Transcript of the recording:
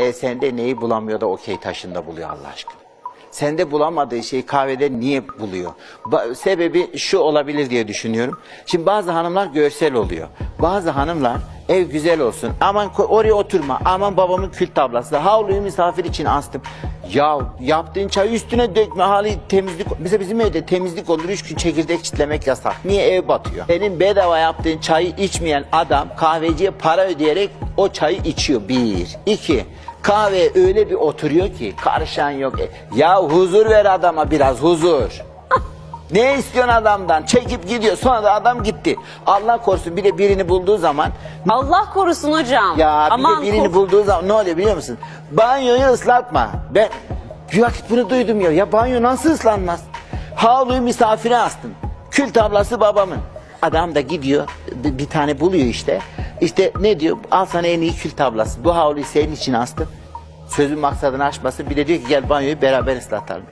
E sende neyi bulamıyor da okey taşında buluyor Allah aşkına? Sende bulamadığı şeyi kahvede niye buluyor? Ba- sebebi şu olabilir diye düşünüyorum. Şimdi bazı hanımlar görsel oluyor. Bazı hanımlar ev güzel olsun. Aman oraya oturma. Aman babamın kül tablası. Havluyu misafir için astım. Ya yaptığın çayı üstüne dökme hali temizlik. Bize bizim evde temizlik olur. Üç gün çekirdek çitlemek yasak. Niye ev batıyor? Senin bedava yaptığın çayı içmeyen adam kahveciye para ödeyerek o çayı içiyor. Bir. iki. Kahve öyle bir oturuyor ki karışan yok. E, Ya huzur ver adama biraz huzur. Ne istiyorsun adamdan? Çekip gidiyor. Sonra da adam gitti. Allah korusun bir de birini bulduğu zaman Allah korusun hocam. ya bir Aman de birini kork- bulduğu zaman ne oluyor biliyor musun? Banyoyu ıslatma. Ben vakit bunu duydum ya. Ya banyo nasıl ıslanmaz? Havluyu misafire astım. Kül tablası babamın. Adam da gidiyor bir, bir tane buluyor işte. İşte ne diyor? Al sana en iyi kül tablası. Bu havluyu senin için astım. Sözün maksadını aşmasın. Bir de diyor ki gel banyoyu beraber ıslatalım.